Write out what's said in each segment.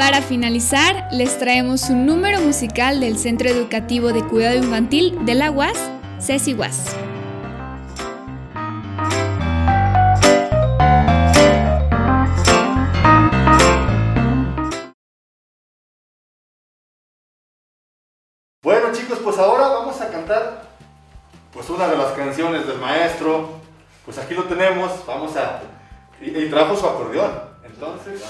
Para finalizar, les traemos un número musical del Centro Educativo de Cuidado Infantil de la UAS, Ceci UAS. Bueno chicos, pues ahora vamos a cantar pues una de las canciones del maestro. Pues aquí lo tenemos, vamos a... Y, y trajo su acordeón. Entonces...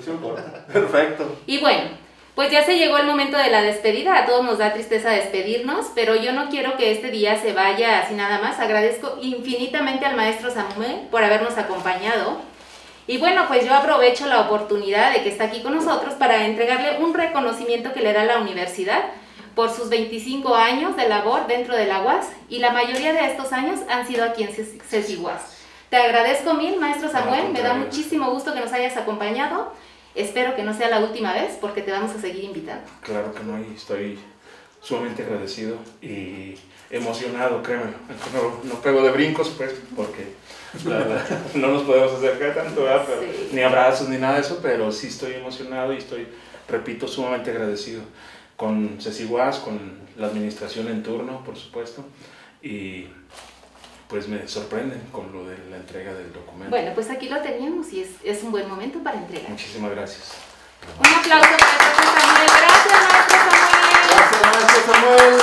Perfecto. Y bueno, pues ya se llegó el momento de la despedida. A todos nos da tristeza despedirnos, pero yo no quiero que este día se vaya así nada más. Agradezco infinitamente al maestro Samuel por habernos acompañado. Y bueno, pues yo aprovecho la oportunidad de que está aquí con nosotros para entregarle un reconocimiento que le da la universidad por sus 25 años de labor dentro de la UAS y la mayoría de estos años han sido aquí en CECI UAS. Te agradezco mil, maestro Samuel, me da muchísimo gusto que nos hayas acompañado. Espero que no sea la última vez porque te vamos a seguir invitando. Claro que no, y estoy sumamente agradecido y emocionado, créemelo. No, no pego de brincos, pues, porque la verdad, no nos podemos acercar tanto, ¿verdad? Pero- Sí. ni abrazos ni nada de eso, pero sí estoy emocionado y estoy, repito, sumamente agradecido con Ceci Guas, con la administración en turno, por supuesto, y pues me sorprenden con lo de la entrega del documento. Bueno, pues aquí lo teníamos y es, es un buen momento para entregar. Muchísimas gracias. Un aplauso para el maestro Samuel. Gracias, maestro Samuel. Gracias, maestro Samuel.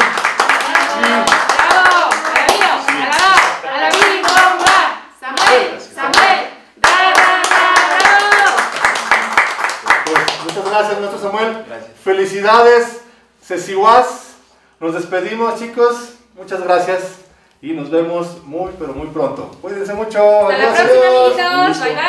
¡Bravo! ¡Alabío! ¡Alabao! ¡Alabí! ¡Bomba! ¡Samuel! ¡Samuel! ¡Bravo! Muchas gracias, maestro Samuel. Gracias. Felicidades, Cecihuas. Nos despedimos, chicos. Muchas gracias. Y nos vemos muy, pero muy pronto. Cuídense mucho. Hasta la Adiós. próxima, amiguitos. Gusto, Bye, bye.